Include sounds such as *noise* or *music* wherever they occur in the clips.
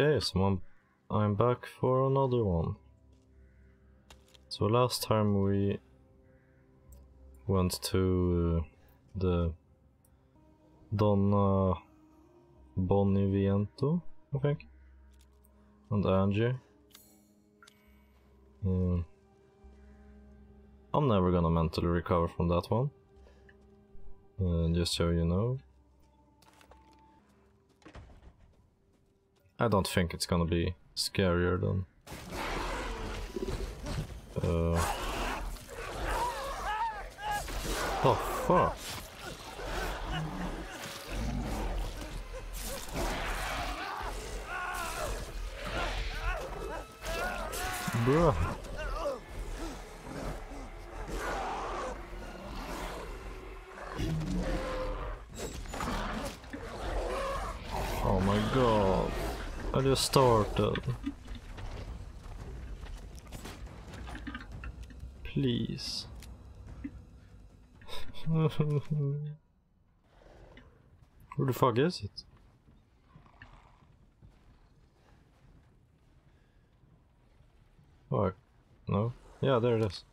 Okay, so I'm, I'm back for another one. So last time we went to uh, the Donna Beneviento, I think, and Angie. Um, I'm never gonna mentally recover from that one. Uh, just so you know. I don't think it's gonna be scarier than... Uh... Oh fuck! Bruh. Oh my god. I just started. Please. *laughs* Where the fuck is it? Oh, no? Yeah, there it is.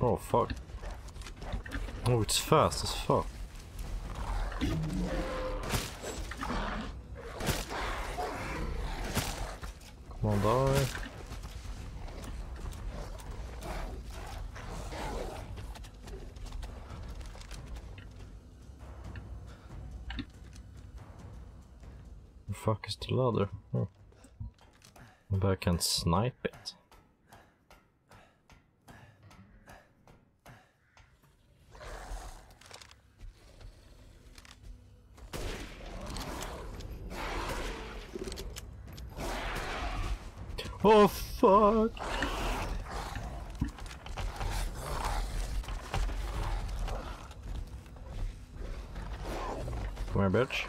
Oh fuck. Oh, it's fast as fuck. Come on, die. The fuck is the ladder? Oh. Maybe I can snipe it. Oh fuck! Come here, bitch.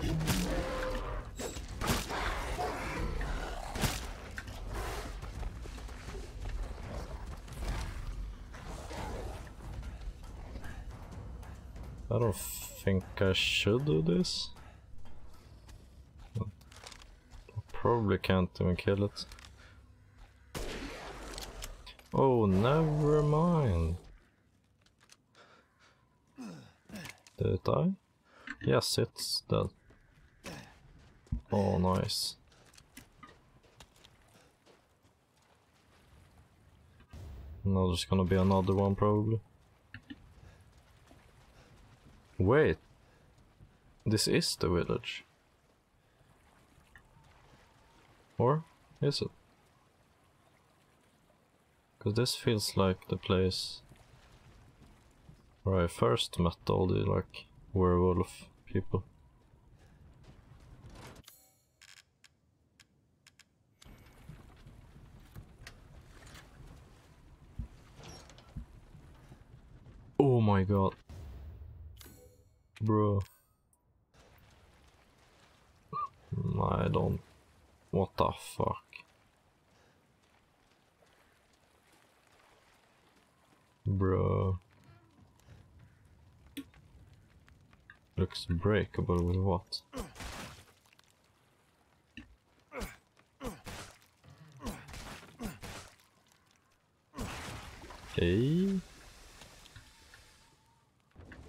I don't think I should do this. I probably can't even kill it. Oh, never mind. Did it die? Yes, it's dead. Oh, nice. Now there's gonna be another one probably. Wait. This is the village. Or is it? Because this feels like the place where I first met all the like werewolf people. Oh my god. Bro. I don't... What the fuck? Bro. Breakable with what? Okay.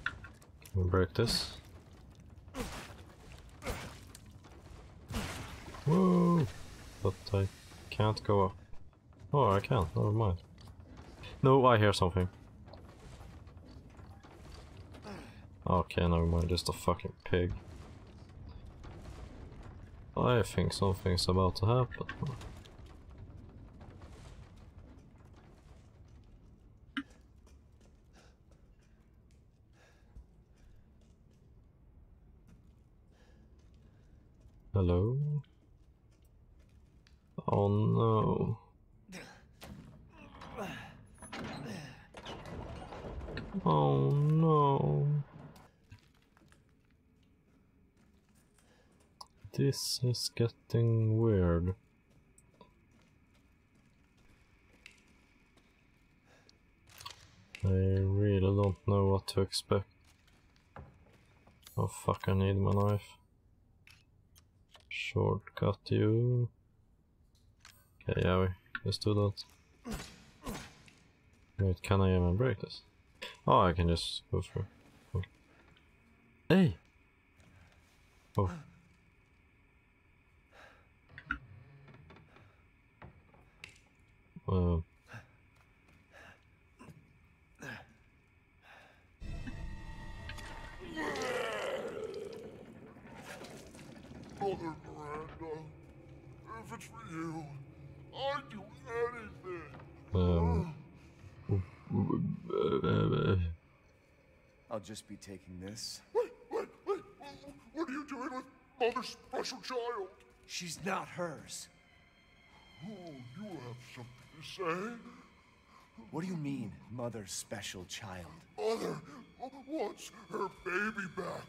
Can we break this? Whoa! But I can't go up. Oh, I can, never mind. No, I hear something. Okay, never mind, just a fucking pig. I think something's about to happen. Hello? Oh no. Oh no. This is getting weird. I really don't know what to expect. Oh fuck, I need my knife. Shortcut you. Okay, yeah, we, let's do that. Wait, can I even break this? Oh, I can just go through. Okay. Hey! Oh. Uh, Mother Miranda, if it's for you, I'd do anything. um. I'll just be taking this. Wait, wait, wait, wh- what are you doing with Mother's special child? She's not hers. Oh, you have something say? What do you mean, mother's special child? Mother wants her baby back.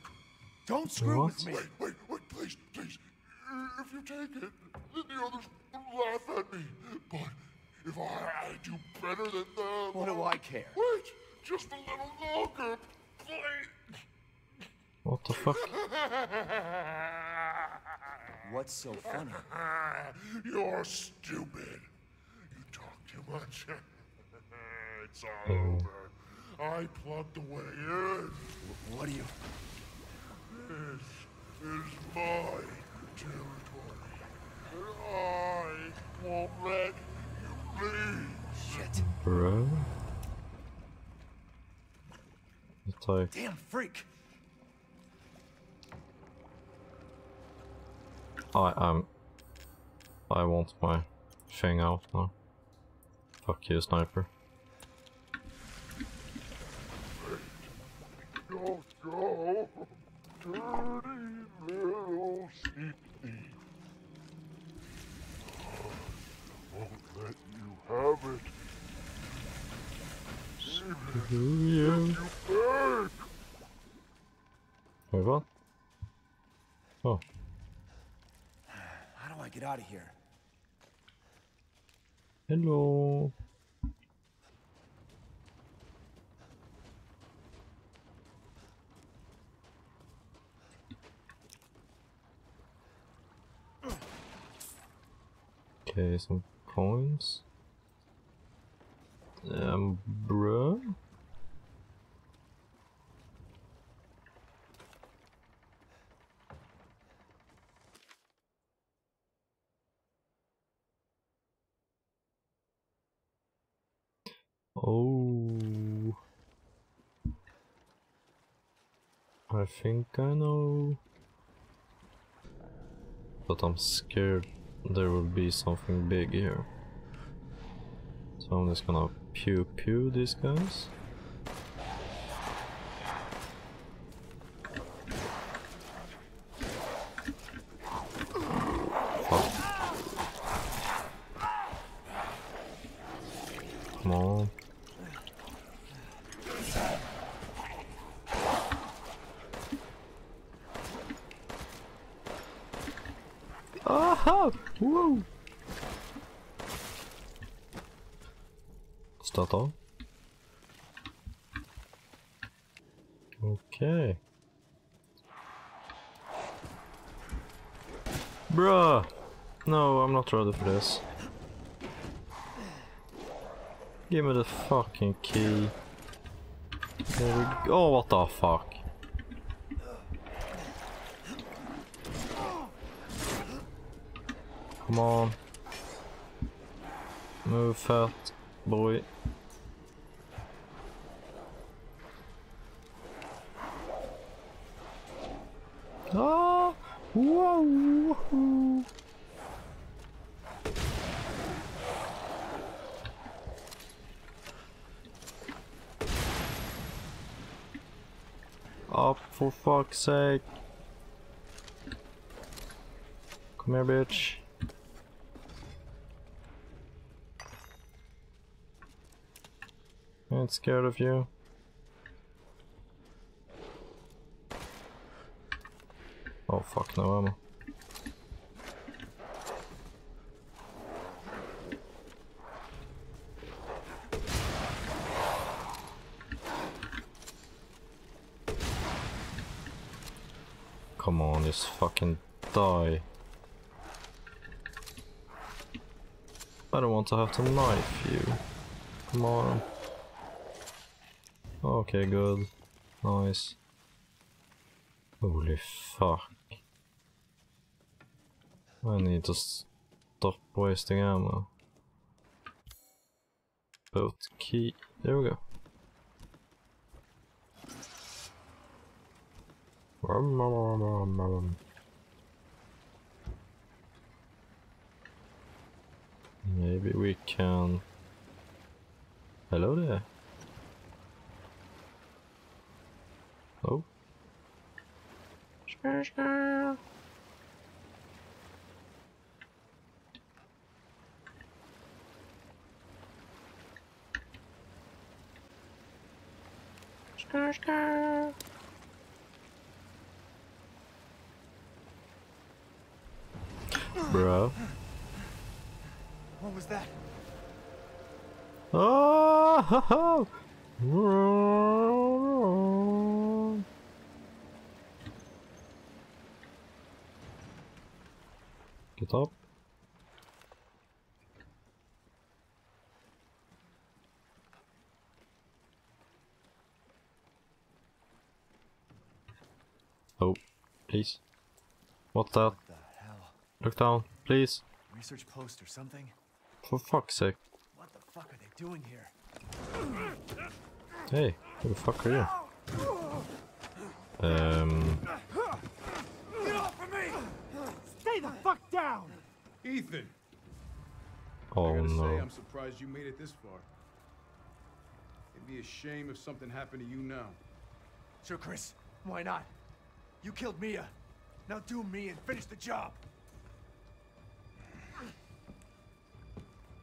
Don't screw What? with me. Wait, wait, wait, please, please. If you take it, then the others will laugh at me. But if I do better than them... What do I care? Wait, just a little longer, please. What the fuck? *laughs* What's so funny? You're stupid. You talk much. *laughs* it's all Oh. over. I plugged the way in. What are you... This is my territory. And I won't let you leave. Shit. Bro? It's like, Damn freak. I um, I want my thing out now. Fuck you, sniper. Don't go. Dirty little sneak thief. Won't let you have it. Even You. you. Wait, what? Oh, How do I get out of here? Hello. Okay, some coins. Um, bruh. Oh. I think I know. But I'm scared there will be something big here. So I'm just gonna pew pew these guys. Fuck. Come on. Aha! Woo! Is that all? Okay. Bruh! No, I'm not ready for this. Give me the fucking key. There we go. Oh, what the fuck? Come on. Move fat, boy. Ah! Whoa! woohoo. Up for fuck's sake. Come here, bitch. I ain't scared of you. Oh fuck, no ammo. just fucking die. I don't want to have to knife you. Come on. Okay, good. Nice. Holy fuck. I need to stop wasting ammo. Boat key. There we go. Rum, rum, rum, rum, rum. Maybe we can... Hello there. Oh. Bro. What was that? Oh! Get up. Oh, please. What's that? What the hell? Look down, please. Research post or something? For fuck's sake. What the fuck are they doing here? Hey, who the fuck are you? Um, Get off of me! Stay the fuck down! Ethan, oh I gotta say, no. I'm surprised you made it this far. It'd be a shame if something happened to you now. Sure, Chris. Why not? You killed Mia. Now do me and finish the job.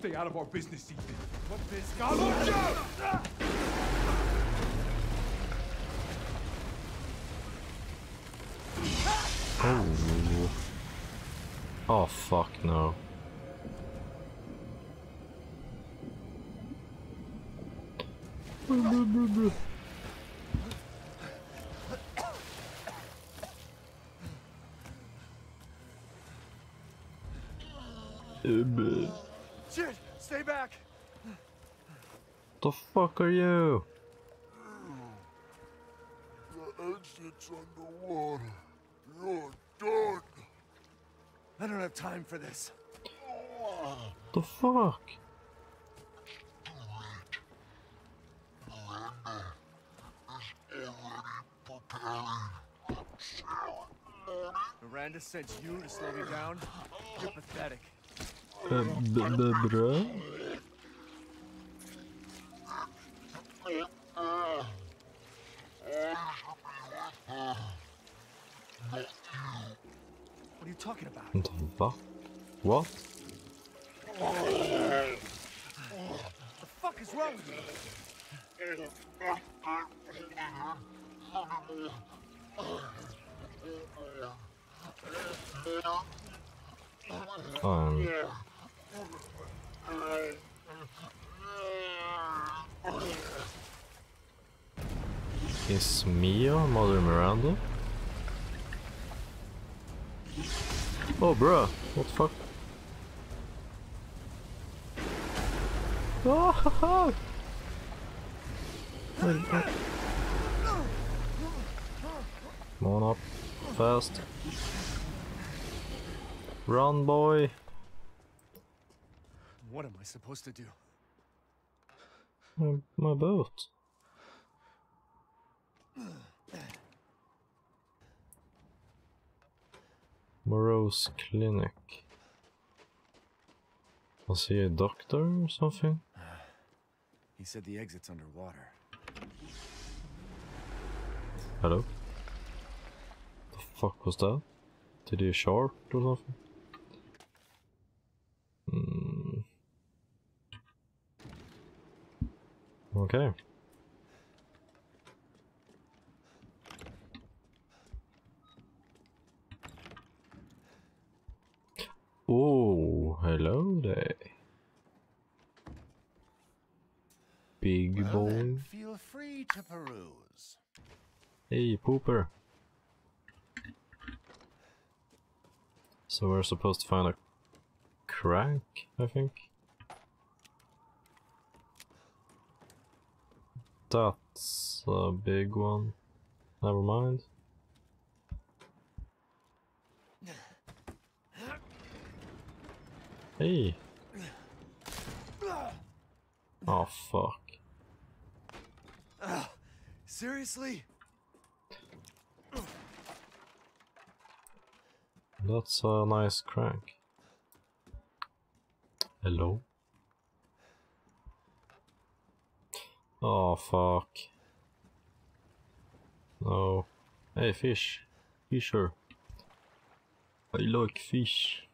Stay out of our business, Ethan. What business? Now look out! Oh. Oh fuck no. The Shit! Stay back! Fuck are you? The exit's underwater. You're done. I don't have time for this. The fuck? Miranda sent you to slow me down? You're pathetic. Uh, b- b- bruh? What are you talking about? The fuck? What? The fuck is wrong with you? Um. Is Mia Mother Miranda? Oh, bruh. What the fuck? Oh, Come on up. Fast. Run, boy. What am I supposed to do? My, my boat. Moreau's Clinic. Was he a doctor or something? He said the exit's underwater. Hello? The fuck was that? Did he short or something? Hmm. Okay. Oh, hello there. Big Well, boy. then, feel free to peruse. Hey, pooper. So we're supposed to find a crank, I think. That's a big one. Never mind. Hey. Oh fuck. Seriously? That's a nice crank. Hello? Oh fuck. No. Hey fish. Fisher. I like fish.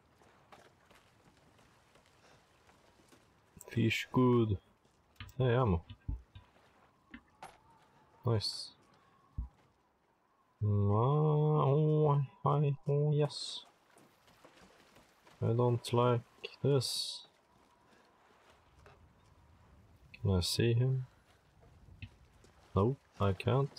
Fish good. Hey ammo. Nice. Mm, oh, hi, oh yes. I don't like this. Can I see him? No, I can't.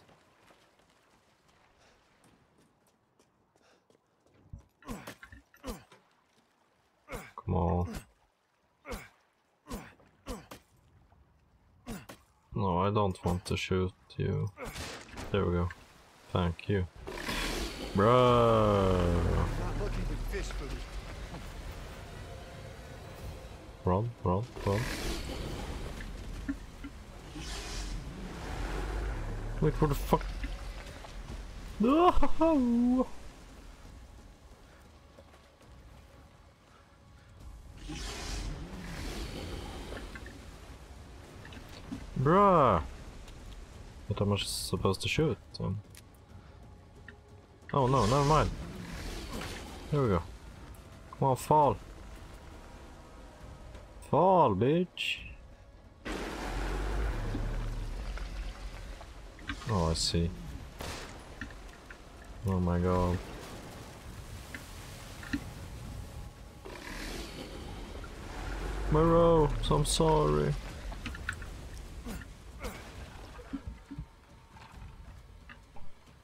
Come on. No, I don't want to shoot you. There we go. Thank you. Bro. Run, run, run. Wait, where the fuck? *laughs* No! Bruh! What am I supposed to shoot? Um, oh no, never mind. Here we go. Come on, fall. Fall, bitch. Oh, I see. Oh my god. Moreau, I'm sorry.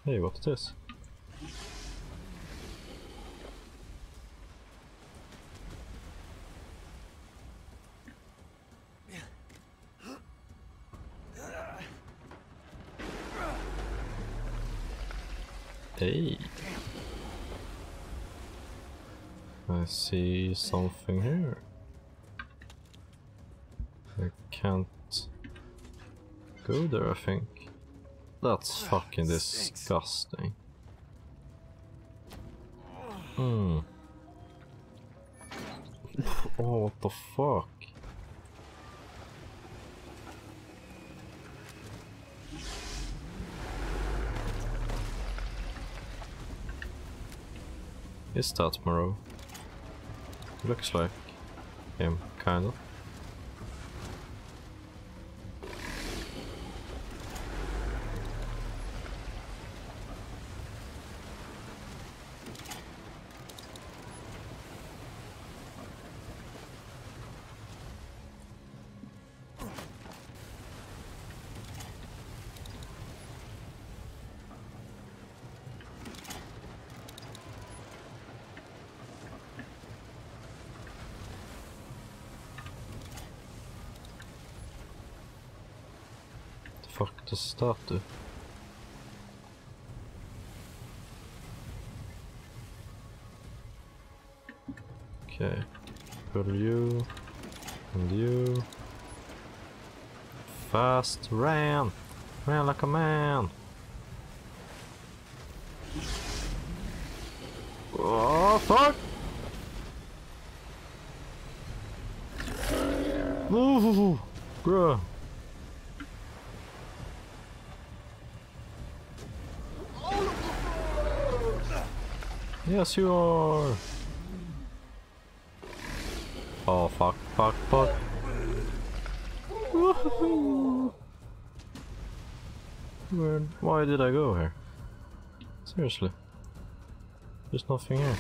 Hey, what's this? Hey. I see something here. I can't go there, I think. That's fucking disgusting. Hmm. *laughs* oh, what the fuck? Is that Moreau? Looks like him, kind fuck that do? Okay. To you. And you. Fast ran! Ran like a man! Oh fuck! Ooh, bruh. Yes, you are. Oh fuck, fuck, fuck. Where? Why did I go here? Seriously. There's nothing here.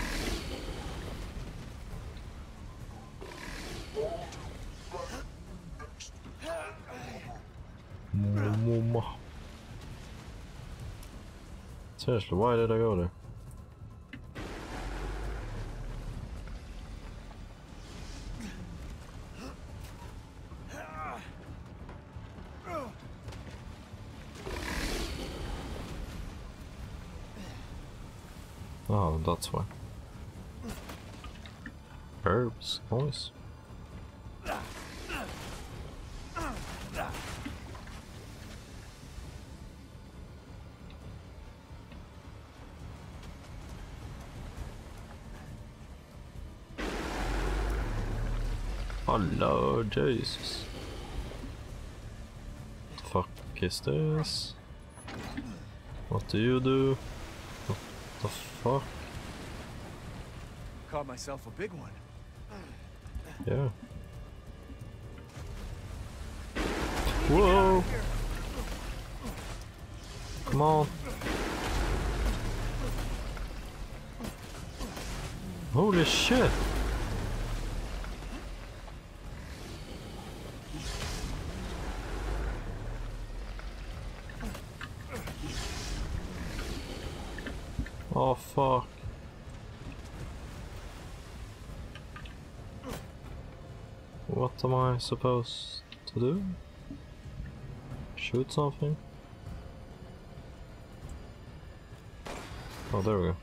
Seriously, why did I go there? Oh, that's why. Herbs, nice. Hello, Jesus. What the fuck is this? What do you do? What the fuck? Caught myself a big one. Yeah. Whoa! Come on. Holy shit! Oh fuck. What am I supposed to do? Shoot something? Oh, there we go.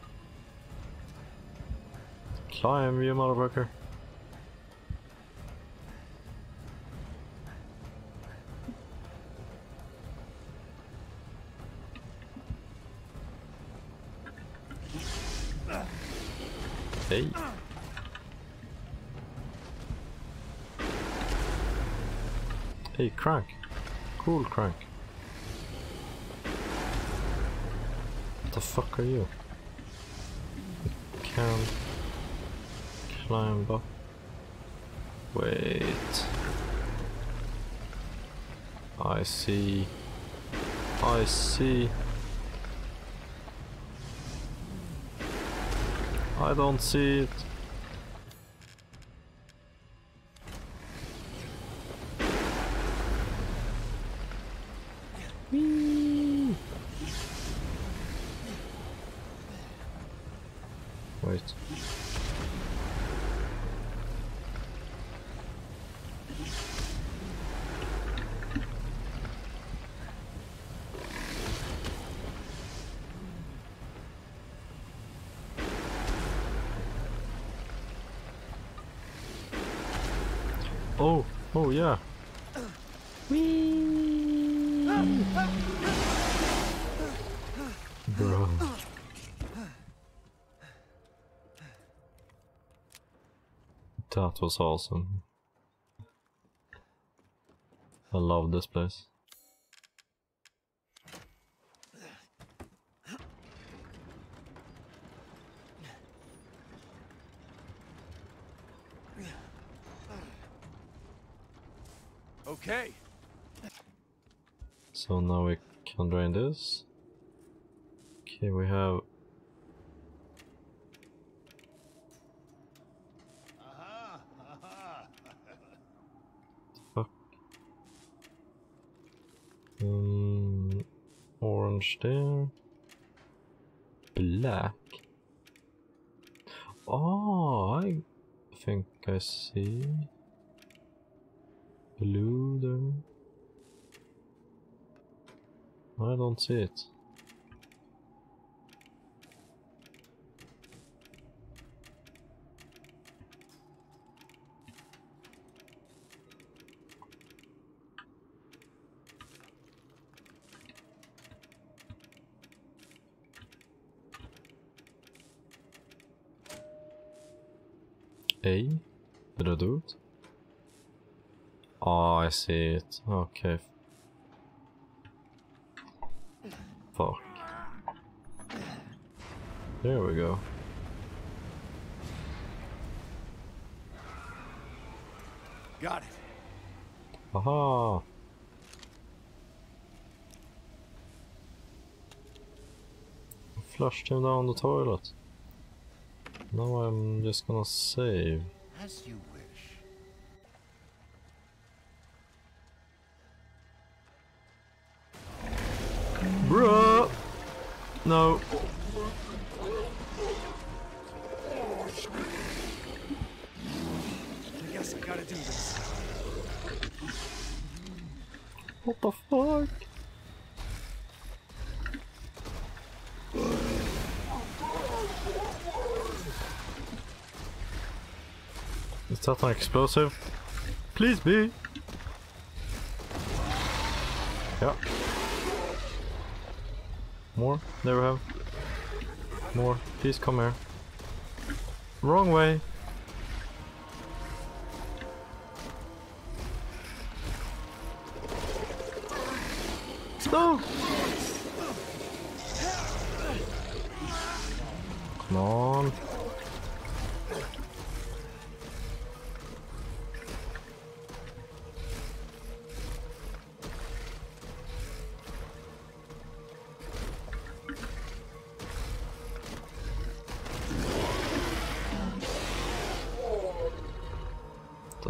Climb, you motherfucker. Hey. Hey, Crank. Cool, Crank. What the fuck are you? I can't climb up. Wait. I see. I see. I don't see it. Wait. Oh, yeah. Bro. That was awesome. I love this place. Okay. So now we can drain this. Okay, we have fuck. Um, orange there. Black. Oh, I think I see. Blue there. I don't see it. A? Did I do it? Oh, I see it. Okay. fuck. There we go. Got it. Aha. Flushed him down the toilet. Now I'm just gonna save. As you No. I guess I gotta do this. What the fuck? Is that an explosive? Please be! Yeah. More? There we have. More. Please come here. Wrong way! No!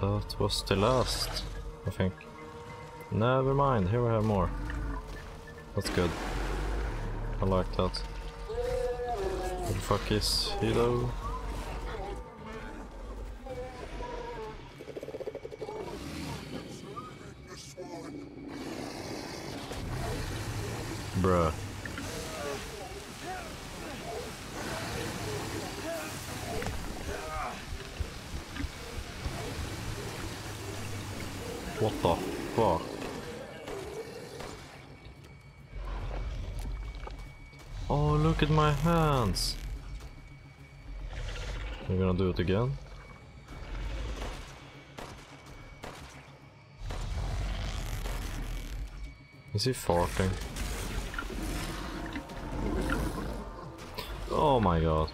That was the last, I think. Never mind, here we have more. That's good. I like that. What the fuck is he though? Bruh. What the fuck? Oh, look at my hands. We're gonna do it again. Is he farting? Oh my god.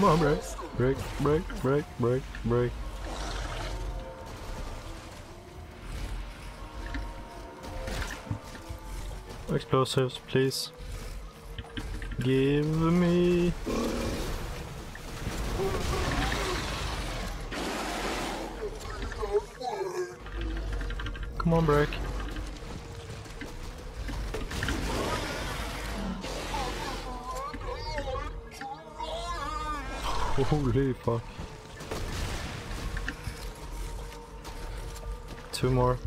Come on, break. Break, break, break, break, break. Explosives, please. Give me. Come on, break. Holy fuck. Two more.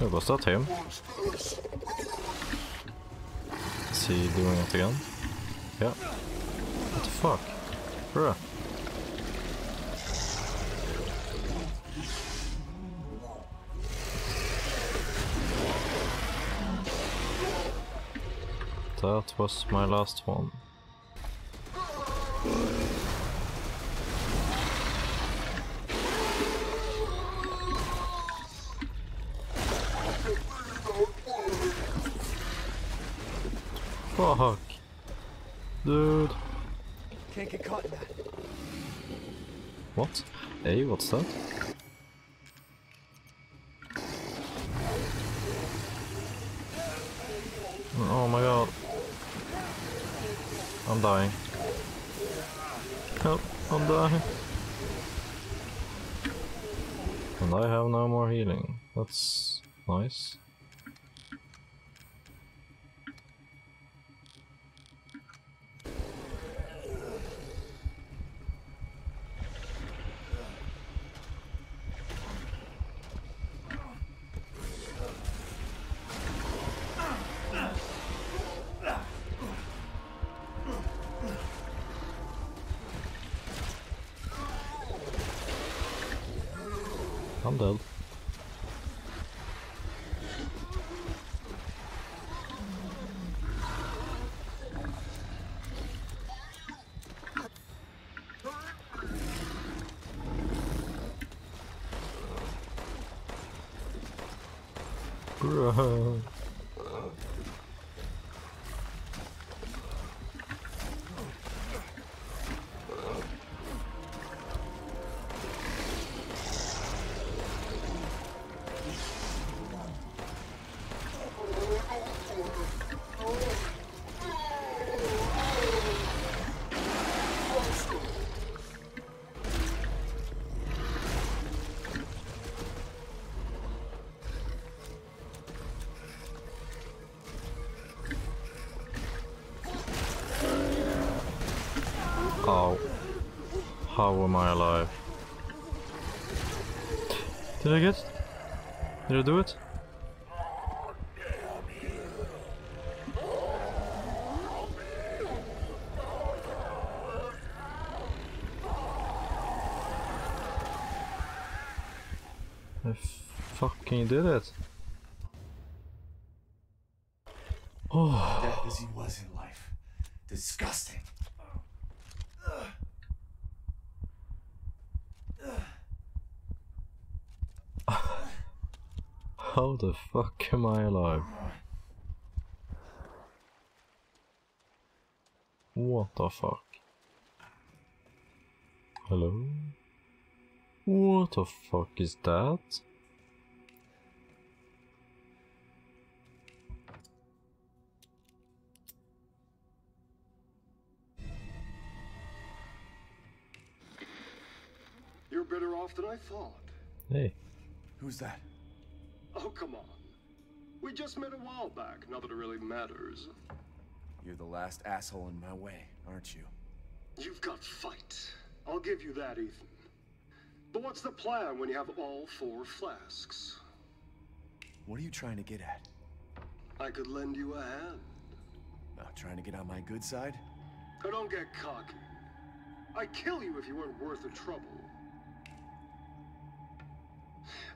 Oh, was that him? Is he doing it again? Yeah. What the fuck? Bruh. Was my last one. Fuck. Dude. Can't get caught in that. What? Hey, what's that? Oh my god. I'm dying. I'm dying. Er- and I have no more healing. That's nice. How am I alive? Did I get? Did I do it? I fucking did it. Oh. Dead as he was in life. Disgusting. How the fuck am I alive? What the fuck? Hello? What the fuck is that? You're better off than I thought. Hey, Who's that? Oh, come on. We just met a while back, not that it really matters. You're the last asshole in my way, aren't you? You've got fight. I'll give you that, Ethan. But what's the plan when you have all four flasks? What are you trying to get at? I could lend you a hand. Uh, trying to get on my good side? Now don't get cocky. I'd kill you if you weren't worth the trouble.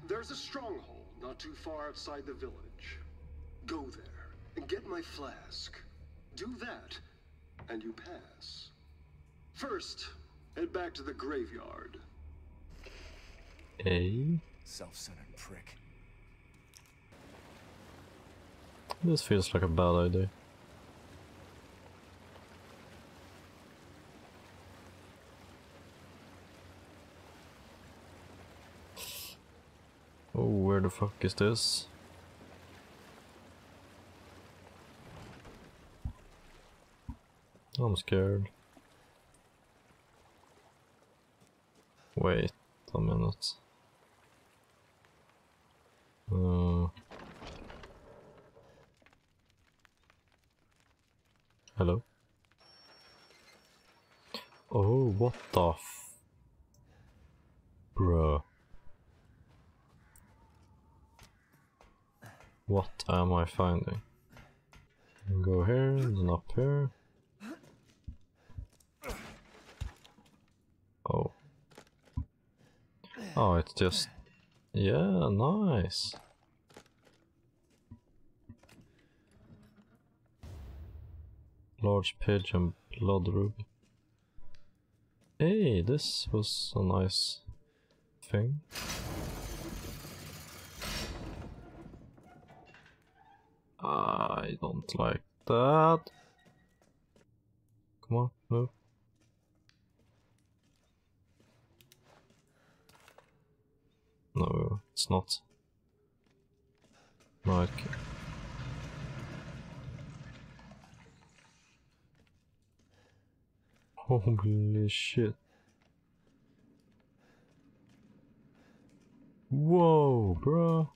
There's a stronghold not too far outside the village. Go there and get my flask. Do that, and you pass. First, head back to the graveyard. A Self-centered prick. This feels like a bad idea. Oh, where the fuck is this? I'm scared. Wait a minute. Uh, hello? Oh, what the f... Bruh. What am I finding? Go here, then up here. Oh. Oh, it's just... Yeah, nice. Large pigeon blood ruby. Hey, this was a nice thing. I don't like that. Come on, move. No, not. No, *laughs* Holy shit. Whoa, bro.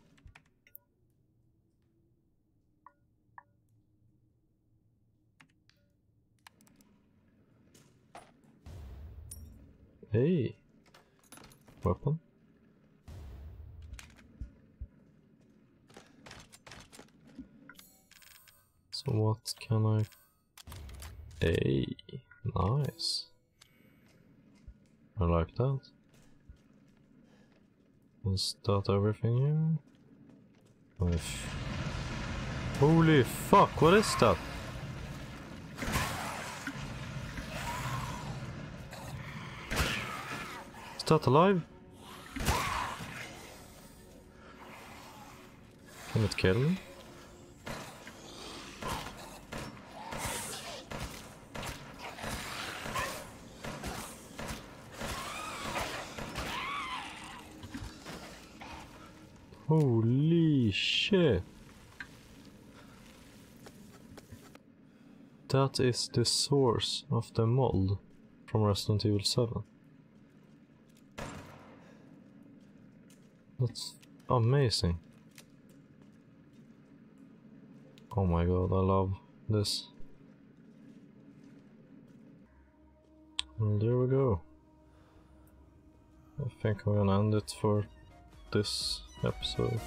Hey. Weapon. So what can I... Hey, nice. I like that. Is that everything here? Holy fuck, what is that? Is that alive? Can it kill me? Holy shit. That is the source of the mold from Resident Evil 7. That's amazing. Oh my god, I love this. Well, there we go. I think I'm gonna end it for this episode.